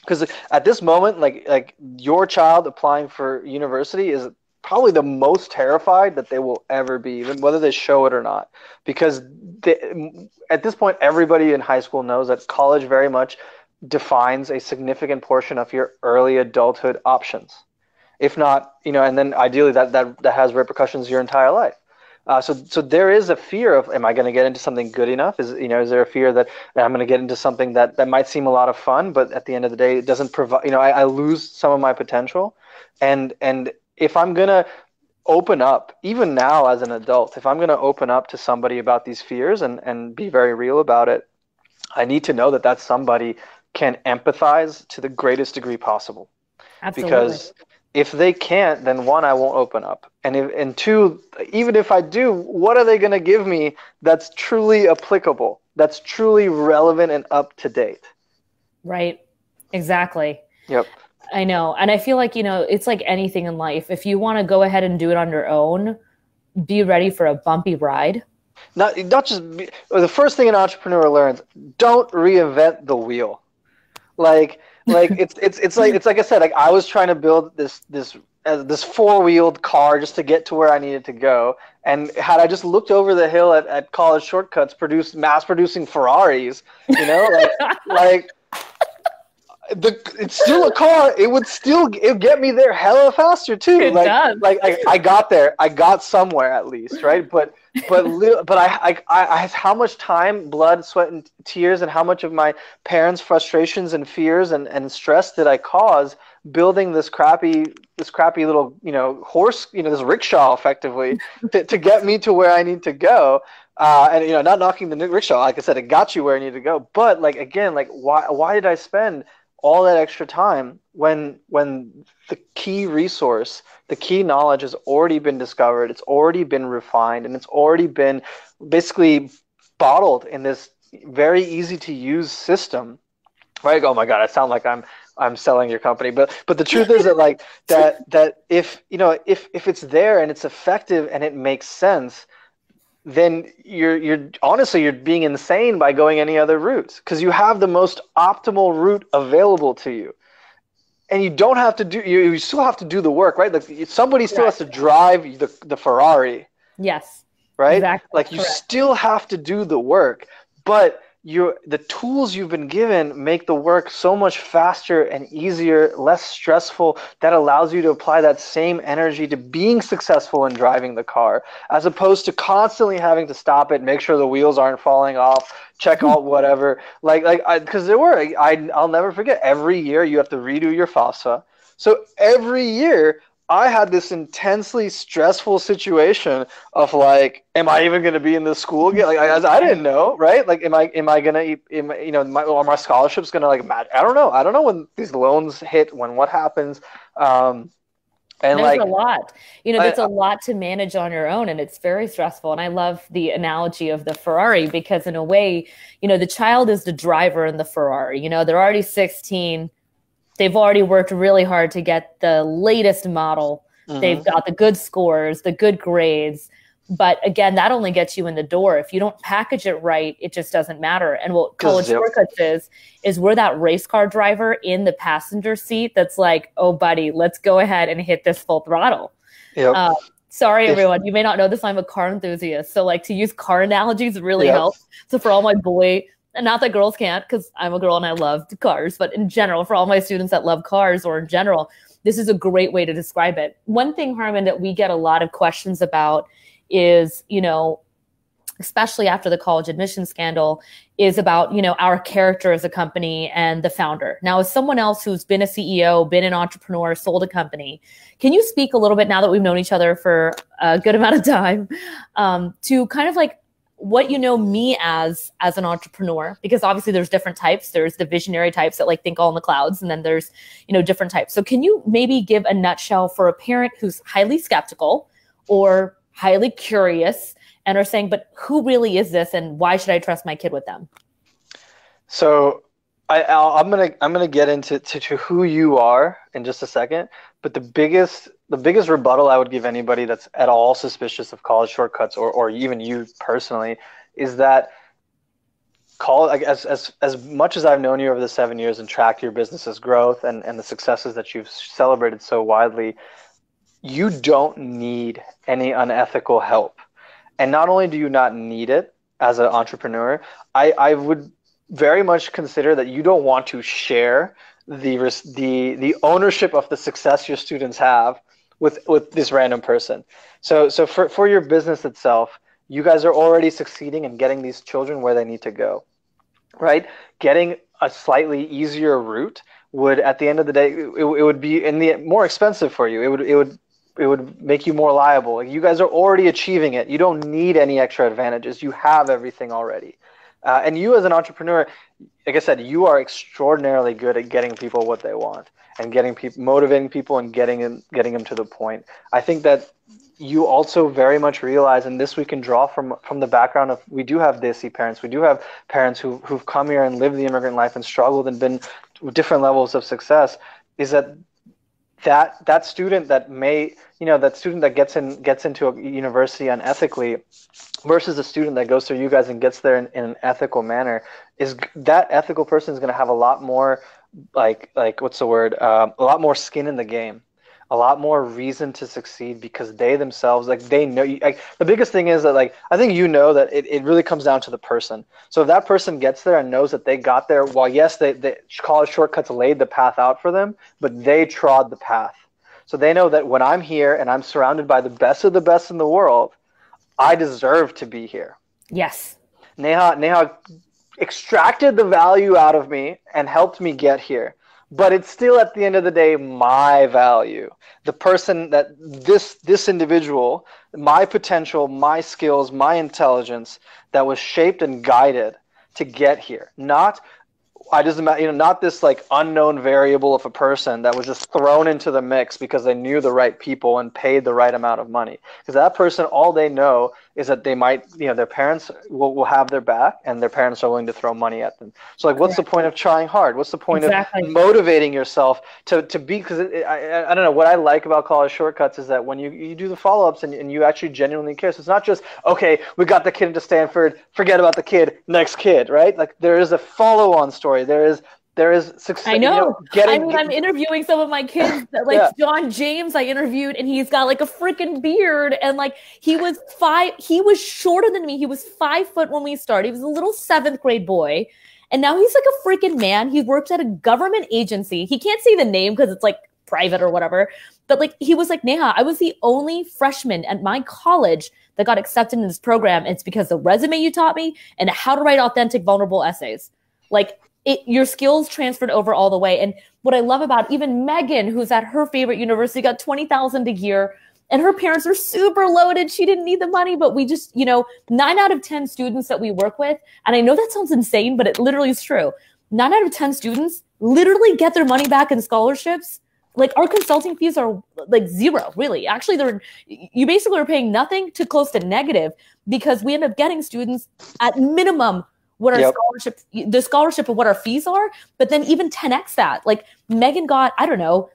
Because at this moment, like like your child applying for university is probably the most terrified that they will ever be, even whether they show it or not. Because they, at this point, everybody in high school knows that college very much defines a significant portion of your early adulthood options. If not, you know, and then ideally that that, that has repercussions your entire life. Uh, so, so there is a fear of, am I going to get into something good enough? Is you know, is there a fear that, I'm going to get into something that that might seem a lot of fun, but at the end of the day, it doesn't provide. You know, I, I lose some of my potential, and and if I'm going to open up, even now as an adult, if I'm going to open up to somebody about these fears and and be very real about it, I need to know that that somebody can empathize to the greatest degree possible absolutely. because if they can't then one i won't open up and if, and two even if i do what are they going to give me that's truly applicable that's truly relevant and up to date right. Exactly. yep I know. And I feel like, you know, it's like anything in life. If you want to go ahead and do it on your own, be ready for a bumpy ride. not not just be, the first thing an entrepreneur learns don't reinvent the wheel like like it's it's it's like it's like i said like i was trying to build this this uh, this four-wheeled car just to get to where i needed to go and had i just looked over the hill at, at college shortcuts produced mass producing ferraris you know like like the it's still a car it would still it get me there hella faster too It like does. like I, I got there i got somewhere at least right but but li- but I, I I how much time, blood, sweat, and tears, and how much of my parents' frustrations and fears and, and stress did I cause building this crappy this crappy little you know horse you know this rickshaw effectively to, to get me to where I need to go. Uh, and you know, not knocking the rickshaw. Like I said, it got you where you need to go. But like again, like why why did I spend all that extra time when when the key resource, the key knowledge has already been discovered, it's already been refined, and it's already been basically bottled in this very easy to use system. Right? Oh my god, I sound like I'm I'm selling your company, but but the truth is that like that that if you know if if it's there and it's effective and it makes sense, then you're you're honestly you're being insane by going any other routes because you have the most optimal route available to you. And you don't have to do you, you still have to do the work right? Like somebody still has to drive the, the ferrari. Yes. Right? Exactly. like you Correct. still have to do the work but you the tools you've been given make the work so much faster and easier, less stressful. That allows you to apply that same energy to being successful in driving the car, as opposed to constantly having to stop it, make sure the wheels aren't falling off, check hmm. out whatever. Like like because there were I I'll never forget. Every year you have to redo your FAFSA. So every year I had this intensely stressful situation of like, am I even going to be in this school again? Like, I, I didn't know, right? Like, am I, am I going to, you know, my, are my scholarships going to like match? I don't know. I don't know when these loans hit, when what happens. Um, and there's like, a lot, you know, there's I, a lot to manage on your own and it's very stressful. And I love the analogy of the Ferrari because in a way, you know, the child is the driver in the Ferrari, you know, they're already 16 they've already worked really hard to get the latest model. Mm-hmm. They've got the good scores, the good grades. But again, that only gets you in the door. If you don't package it right, it just doesn't matter. And what college shortcuts is, is we're that race car driver in the passenger seat that's like, oh, buddy, let's go ahead and hit this full throttle. Yep. Uh, sorry, everyone. You may not know this. I'm a car enthusiast. So, like, to use car analogies really yep. helps. So, for all my boy and not that girls can't because i'm a girl and i love cars but in general for all my students that love cars or in general this is a great way to describe it. One thing Harman that we get a lot of questions about is you know especially after the college admission scandal is about you know our character as a company and the founder. Now as someone else who's been a ceo been an entrepreneur sold a company can you speak a little bit now that we've known each other for a good amount of time um, to kind of like what you know me as as an entrepreneur because obviously there's different types. There's the visionary types that like think all in the clouds and then there's you know different types. So can you maybe give a nutshell for a parent who's highly skeptical or highly curious and are saying but who really is this and why should i trust my kid with them? So I, am gonna I'm gonna get into to, to who you are in just a second, but the biggest the biggest rebuttal I would give anybody that's at all suspicious of college shortcuts or, or even you personally is that call as, as as much as I've known you over the seven years and tracked your business's growth and, and the successes that you've celebrated so widely, you don't need any unethical help. And not only do you not need it as an entrepreneur, I, I would very much consider that you don't want to share the the the ownership of the success your students have with with this random person. So so for for your business itself, you guys are already succeeding in getting these children where they need to go. Right? Getting a slightly easier route would at the end of the day it, it would be in the more expensive for you. It would it would it would make you more liable. You guys are already achieving it. You don't need any extra advantages. You have everything already. Uh, and you as an entrepreneur, like I said, you are extraordinarily good at getting people what they want and getting people motivating people and getting them getting them to the point. I think that you also very much realize, and this we can draw from from the background of we do have Desi parents, we do have parents who who've come here and lived the immigrant life and struggled and been different levels of success, is that that that student that may you know that student that gets in gets into a university unethically versus a student that goes through you guys and gets there in, in an ethical manner is that ethical person is going to have a lot more like like what's the word um, a lot more skin in the game a lot more reason to succeed because they themselves like they know like the biggest thing is that like i think you know that it, it really comes down to the person. So if that person gets there and knows that they got there while yes they, they college shortcuts laid the path out for them but they trod the path. So they know that when i'm here and i'm surrounded by the best of the best in the world i deserve to be here. Yes. Neha neha extracted the value out of me and helped me get here but it's still at the end of the day my value the person that this this individual my potential my skills my intelligence that was shaped and guided to get here not I just you know, not this like unknown variable of a person that was just thrown into the mix because they knew the right people and paid the right amount of money. Because that person, all they know is that they might, you know, their parents will, will have their back and their parents are willing to throw money at them. So, like, what's the point of trying hard? What's the point exactly. of motivating yourself to, to be? Because I, I don't know, what I like about college shortcuts is that when you, you do the follow ups and, and you actually genuinely care. So, it's not just, okay, we got the kid into Stanford, forget about the kid, next kid, right? Like, there is a follow on story. There is there is success. I know. You know getting, I mean, I'm interviewing some of my kids, that, like yeah. John James. I interviewed, and he's got like a freaking beard, and like he was five. He was shorter than me. He was five foot when we started. He was a little seventh grade boy, and now he's like a freaking man. He works at a government agency. He can't say the name because it's like private or whatever. But like he was like, Neha, I was the only freshman at my college that got accepted in this program. It's because the resume you taught me and how to write authentic, vulnerable essays. Like it, your skills transferred over all the way. And what I love about even Megan, who's at her favorite university, got 20,000 a year and her parents are super loaded. She didn't need the money, but we just, you know, nine out of 10 students that we work with, and I know that sounds insane, but it literally is true. Nine out of 10 students literally get their money back in scholarships. Like our consulting fees are like zero, really. Actually, they're you basically are paying nothing to close to negative because we end up getting students at minimum what our yep. scholarship the scholarship of what our fees are but then even 10x that like megan got i don't know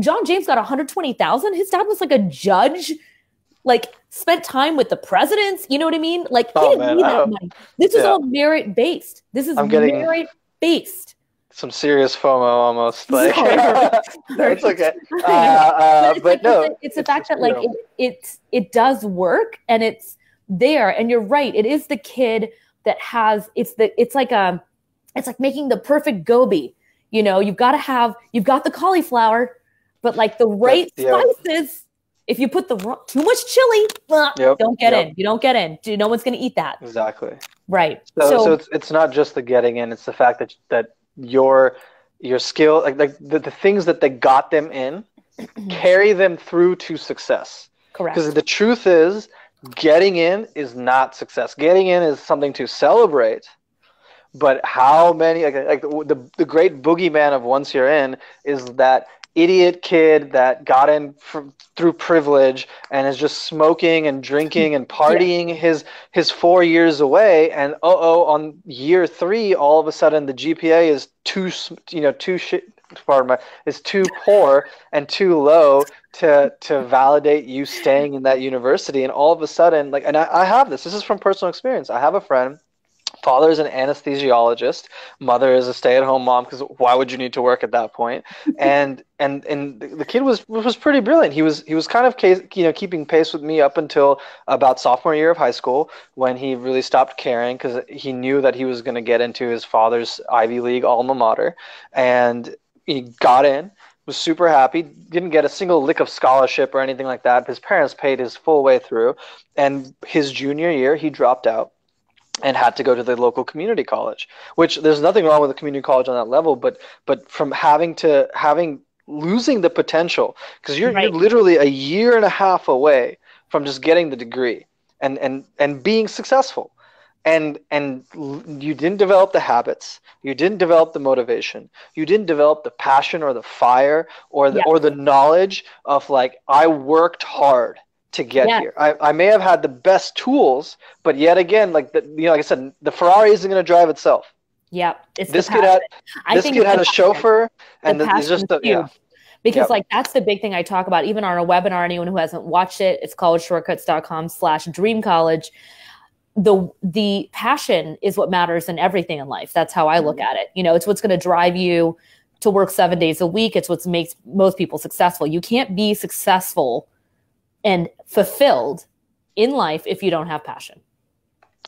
john james got 120000 his dad was like a judge like spent time with the presidents you know what i mean like he oh, didn't man. need that money this is yeah. all merit based this is I'm getting merit based some serious FOMO almost. Like it's okay, uh, uh, but, but, no, it's, it's the fact that like it, it it does work and it's there, and you're right. It is the kid that has it's the it's like a um, it's like making the perfect gobi. You know, you've got to have you've got the cauliflower, but like the right yep. spices. If you put the too much chili, yep. don't get yep. in. You don't get in. No one's going to eat that. Exactly. Right. So, so, so, it's it's not just the getting in; it's the fact that that your your skill, like like the, the things that they got them in, carry them through to success. Correct. Because the truth is, getting in is not success. Getting in is something to celebrate. But how many like, like the the great boogeyman of once you're in is that idiot kid that got in from, through privilege and is just smoking and drinking and partying yeah. his his four years away and oh oh on year three all of a sudden the GPA is too you know too shit pardon my, is too poor and too low to to validate you staying in that university and all of a sudden like and I, I have this this is from personal experience. I have a friend father is an anesthesiologist mother is a stay-at-home mom because why would you need to work at that point? And and and the kid was was pretty brilliant. He was he was kind of case, you know keeping pace with me up until about sophomore year of high school when he really stopped caring because he knew that he was going to get into his father's ivy league alma mater and he got in was super happy, didn't get a single lick of scholarship or anything like that. His parents paid his full way through. And his junior year, he dropped out and had to go to the local community college, which there's nothing wrong with a community college on that level, but but from having to having losing the potential because you're, right. you're literally a year and a half away from just getting the degree and and and being successful and and you didn't develop the habits. You didn't develop the motivation. You didn't develop the passion or the fire or the yes. or the knowledge of like i worked hard to get yes. here. I, I may have had the best tools but yet again like the, you know like i said the ferrari isn't going to drive itself. Yep. It's this kid had this kid had a chauffeur and it's just the, yeah. Because yep. like that's the big thing i talk about even on our webinar anyone who hasn't watched it it's collegeshortcuts.com slash dream college the the passion is what matters in everything in life. That's how I look mm-hmm. at it. You know, it's what's going to drive you to work 7 days a week. It's what makes most people successful. You can't be successful and fulfilled in life if you don't have passion.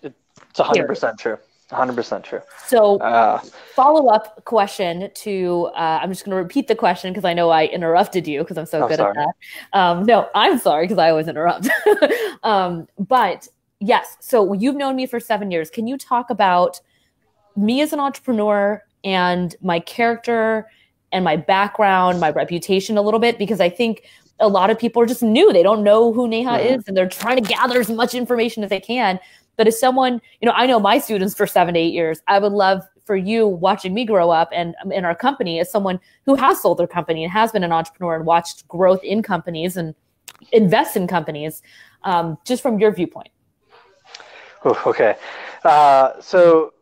It's 100% true. 100% true. So, uh, follow up question to uh, I'm just going to repeat the question because I know I interrupted you because I'm so oh, good sorry. at that. Um, no, I'm sorry because I always interrupt. um, but yes. So you've known me for seven years. Can you talk about me as an entrepreneur and my character and my background, my reputation a little bit because I think a lot of people are just new. They don't know who Neha mm-hmm. is and they're trying to gather as much information as they can. But as someone, you know, I know my students for seven to eight years, I would love for you watching me grow up and um, in our company as someone who has sold their company and has been an entrepreneur and watched growth in companies and invest in companies, um, just from your viewpoint. Okay. Uh, so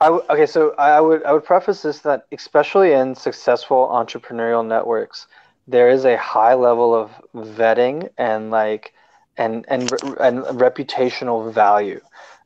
I w- okay, so I would I would preface this that especially in successful entrepreneurial networks, there is a high level of vetting and like and and and reputational value.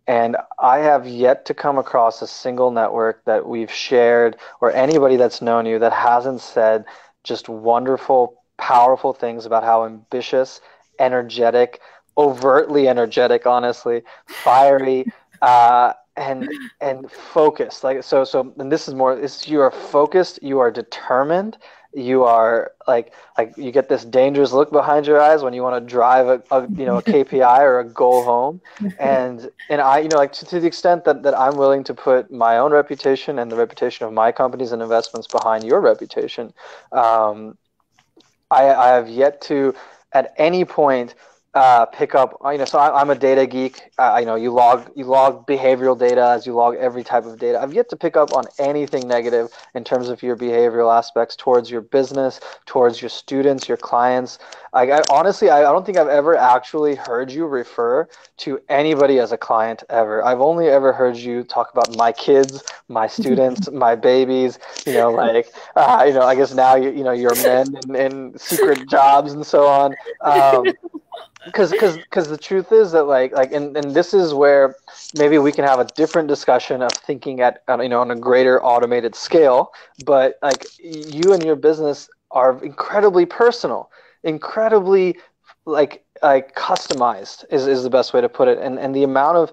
And I have yet to come across a single network that we've shared or anybody that's known you that hasn't said just wonderful, powerful things about how ambitious, energetic, overtly energetic, honestly, fiery, uh, and and focused. Like so, so. And this is more. This you are focused. You are determined you are like like you get this dangerous look behind your eyes when you want to drive a, a you know a KPI or a goal home and and I you know like to, to the extent that, that I'm willing to put my own reputation and the reputation of my companies and investments behind your reputation um, I, I have yet to at any point uh, pick up. You know, so I, am a data geek. Uh, you know, you log you log behavioral data as you log every type of data. I've yet to pick up on anything negative in terms of your behavioral aspects towards your business, towards your students, your clients. I, I honestly, I, I don't think I've ever actually heard you refer to anybody as a client ever. I've only ever heard you talk about my kids, my students, my babies. You know, like uh, you know, I guess now you you know your men in, in secret jobs and so on. Um, because because because the truth is that like like and, and this is where maybe we can have a different discussion of thinking at uh, you know on a greater automated scale but like you and your business are incredibly personal incredibly like like customized is, is the best way to put it and and the amount of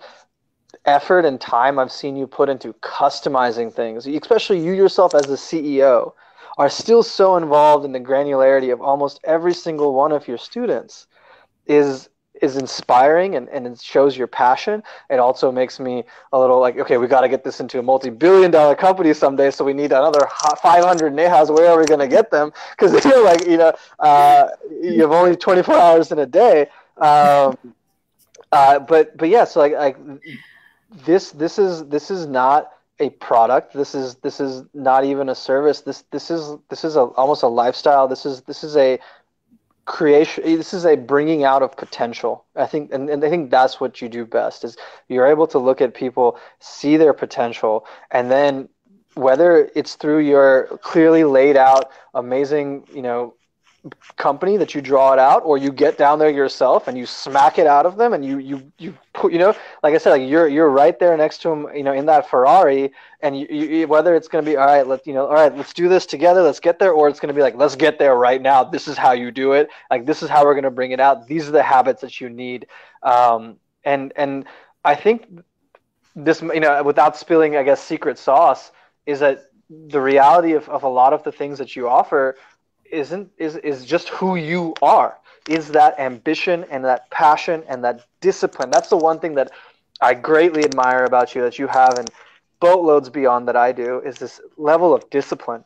effort and time i've seen you put into customizing things especially you yourself as the ceo are still so involved in the granularity of almost every single one of your students is is inspiring and, and it shows your passion. It also makes me a little like, okay, we got to get this into a multi-billion dollar company someday. So we need another 500 Nehas. Where are we going to get them? Because you're like, you know, uh, you have only 24 hours in a day. Um, uh, but, but yeah, so like, like this, this is, this is not a product. This is, this is not even a service. This, this is, this is a, almost a lifestyle. This is, this is a, creation this is a bringing out of potential. I think and, and i think that's what you do best is you're able to look at people see their potential and then whether it's through your clearly laid out amazing you know company that you draw it out or you get down there yourself and you smack it out of them and you you you put you know like i said like you're you're right there next to them you know in that ferrari and you, you whether it's going to be all right let's you know all right let's do this together let's get there or it's going to be like let's get there right now this is how you do it like this is how we're going to bring it out these are the habits that you need. Um, and and i think this you know without spilling i guess secret sauce is that the reality of, of a lot of the things that you offer isn't is is just who you are. Is that ambition and that passion and that discipline. That's the one thing that i greatly admire about you that you have and boatloads beyond that i do is this level of discipline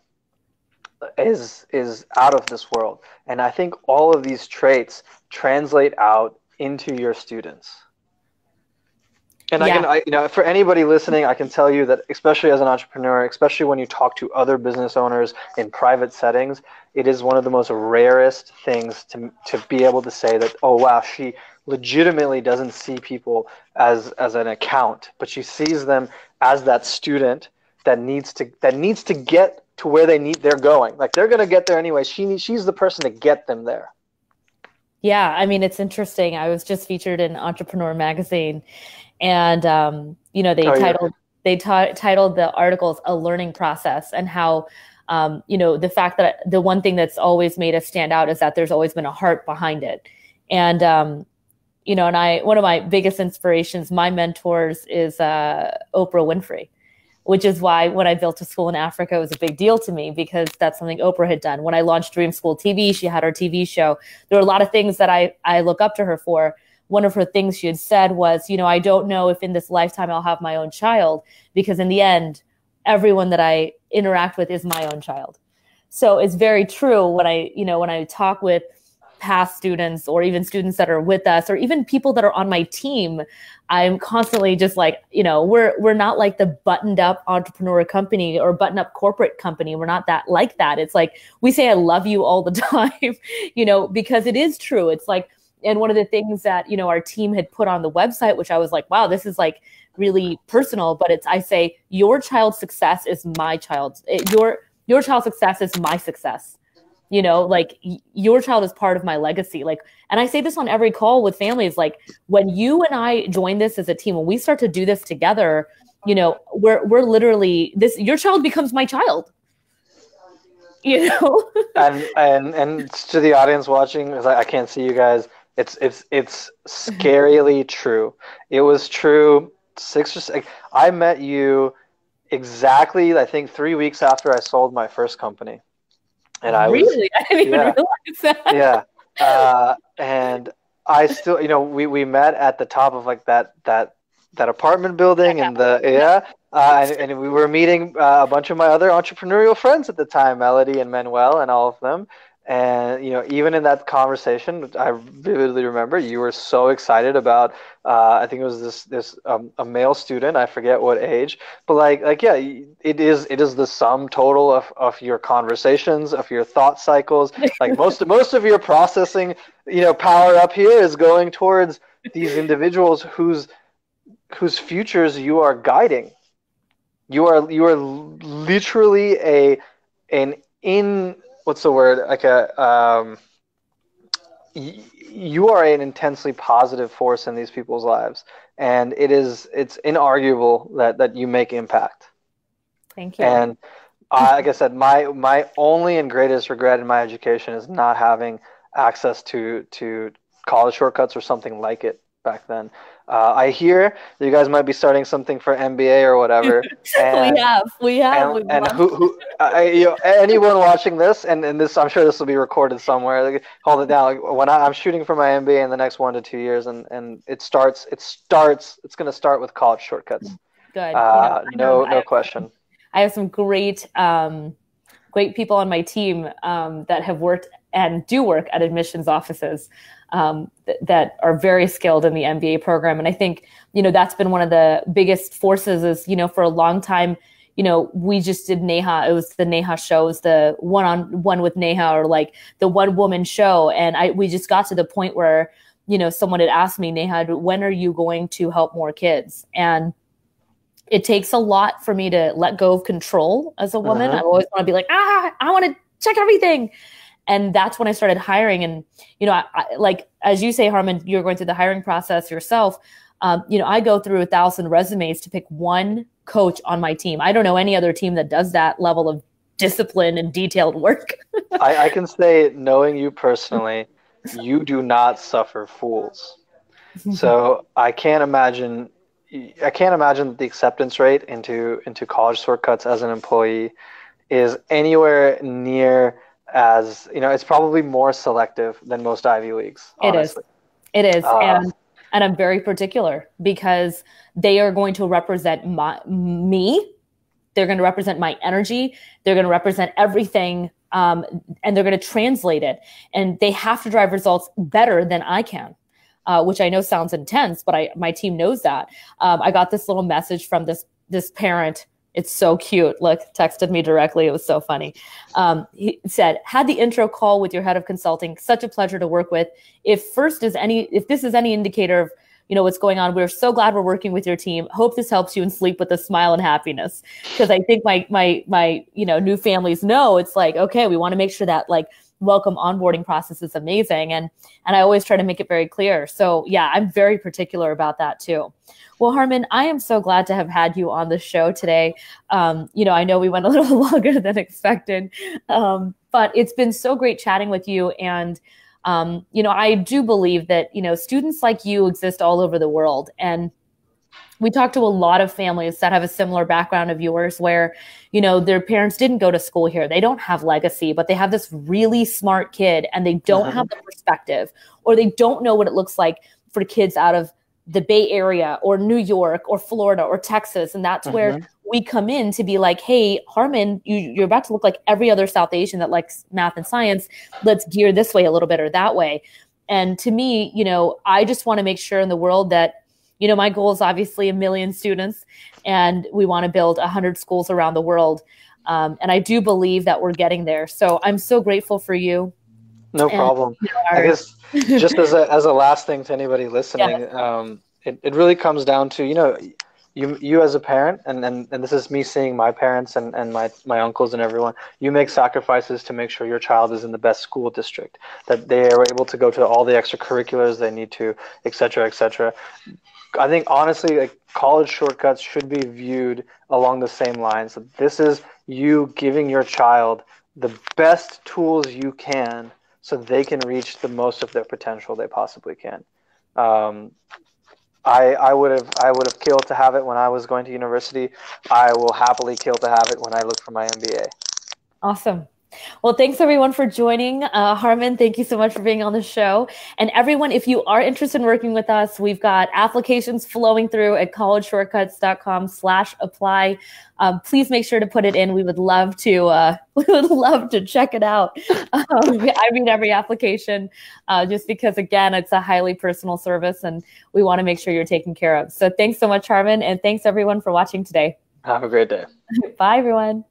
is is out of this world. And i think all of these traits translate out into your students and yeah. I can, I, you know, for anybody listening, I can tell you that, especially as an entrepreneur, especially when you talk to other business owners in private settings, it is one of the most rarest things to to be able to say that, oh wow, she legitimately doesn't see people as as an account, but she sees them as that student that needs to that needs to get to where they need they're going. Like they're gonna get there anyway. She needs, she's the person to get them there. Yeah, I mean it's interesting. I was just featured in Entrepreneur magazine and um, you know they oh, titled yeah. they t- titled the articles "A Learning Process" and how um, you know the fact that the one thing that's always made us stand out is that there's always been a heart behind it, and um, you know, and I one of my biggest inspirations, my mentors is uh, Oprah Winfrey which is why when I built a school in Africa, it was a big deal to me because that's something Oprah had done. When I launched Dream School TV, she had her TV show. There were a lot of things that I, I look up to her for one of her things she had said was, you know, I don't know if in this lifetime I'll have my own child because in the end, everyone that I interact with is my own child. so it's very true when I, you know, when I talk with past students or even students that are with us or even people that are on my team i'm constantly just like you know we're we're not like the buttoned up entrepreneur company or buttoned up corporate company. We're not that like that. It's like we say i love you all the time you know because it is true. It's like and one of the things that you know our team had put on the website which i was like wow this is like really personal but it's i say your child's success is my child's it, your your child's success is my success. You know like your child is part of my legacy. Like and i say this on every call with families like when you and i join this as a team when we start to do this together you know we're we're literally this your child becomes my child. You know? And and and to the audience watching because I, I can't see you guys it's it's it's scarily true it was true six or six i met you exactly i think three weeks after i sold my first company and I really was, I didn't even yeah. realize that. yeah, uh, and I still, you know, we, we met at the top of like that that that apartment building and the yeah, uh, and, and we were meeting uh, a bunch of my other entrepreneurial friends at the time, Melody and Manuel, and all of them. And you know, even in that conversation, I vividly remember you were so excited about. Uh, I think it was this this um, a male student. I forget what age, but like like yeah, it is it is the sum total of, of your conversations, of your thought cycles. Like most most of your processing, you know, power up here is going towards these individuals whose whose futures you are guiding. You are you are literally a an in what's the word? Like a um, y- you are an intensely positive force in these people's lives. And it is it's inarguable that that you make impact. Thank you. and uh, like i said my my only and greatest regret in my education is not having access to to college shortcuts or something like it back then uh, i hear you guys might be starting something for mba or whatever and, we have, we have. and, and who, who I, you know, anyone watching this, and, and this, I'm sure this will be recorded somewhere. Like, hold it down. Like, when I, I'm shooting for my MBA in the next one to two years, and, and it starts, it starts, it's going to start with college shortcuts. Good. Uh, You no, know, I no question. I have some great, um, great people on my team um, that have worked and do work at admissions offices um, th- that are very skilled in the MBA program. And I think, you know, that's been one of the biggest forces is, you know, for a long time, you know, we just did Neha. It was the Neha show, it was the one on one with Neha or like the one woman show. And I, we just got to the point where, you know, someone had asked me, Neha, when are you going to help more kids? And it takes a lot for me to let go of control as a woman. Uh-huh. I always want to be like, ah, I want to check everything. And that's when I started hiring. And, you know, I, I, like, as you say, Harman, you're going through the hiring process yourself. Um, you know, I go through a thousand resumes to pick one coach on my team. I don't know any other team that does that level of discipline and detailed work. I, I can say, knowing you personally, you do not suffer fools. So I can't imagine. I can't imagine the acceptance rate into into college shortcuts as an employee is anywhere near as you know. It's probably more selective than most Ivy leagues. It is. It is. Uh, and and I'm very particular because they are going to represent my me. They're going to represent my energy. They're going to represent everything, um, and they're going to translate it. And they have to drive results better than I can, uh, which I know sounds intense, but I my team knows that. Um, I got this little message from this this parent. It's so cute. Look, texted me directly. It was so funny. Um, he said, "Had the intro call with your head of consulting. Such a pleasure to work with. If first is any, if this is any indicator of you know what's going on, we're so glad we're working with your team. Hope this helps you and sleep with a smile and happiness. Because I think my my my you know new families know it's like okay, we want to make sure that like welcome onboarding process is amazing and and I always try to make it very clear. So yeah, I'm very particular about that too. Well, Harman, I am so glad to have had you on the show today. Um, you know, I know we went a little longer than expected, um, but it's been so great chatting with you. And, um, you know, I do believe that, you know, students like you exist all over the world. And we talk to a lot of families that have a similar background of yours where, you know, their parents didn't go to school here. They don't have legacy, but they have this really smart kid and they don't Uh-huh. have the perspective or they don't know what it looks like for kids out of the Bay Area or New York or Florida or Texas. And that's mm-hmm. where we come in to be like, hey, Harman, you, you're about to look like every other South Asian that likes math and science. Let's gear this way a little bit or that way. And to me, you know, I just want to make sure in the world that, you know, my goal is obviously a million students and we want to build 100 schools around the world. Um, and I do believe that we're getting there. So I'm so grateful for you. No and, problem. I guess just as a, as a last thing to anybody listening, yeah. um, it, it really comes down to, you know, you you as a parent and, and, and this is me seeing my parents and, and my, my uncles and everyone you make sacrifices to make sure your child is in the best school district that they are able to go to all the extracurriculars they need to etc etc i think honestly like college shortcuts should be viewed along the same lines this is you giving your child the best tools you can so they can reach the most of their potential they possibly can um, I, I would have I would have killed to have it when I was going to university. I will happily kill to have it when I look for my MBA. Awesome. Well, thanks everyone for joining. Uh, Harman, thank you so much for being on the show. And everyone, if you are interested in working with us, we've got applications flowing through at collegeshortcuts.com slash apply. Um, please make sure to put it in. We would love to, uh, we would love to check it out. Um, I read every application uh, just because again, it's a highly personal service and we want to make sure you're taken care of. So thanks so much, Harman. And thanks everyone for watching today. Have a great day. Bye everyone.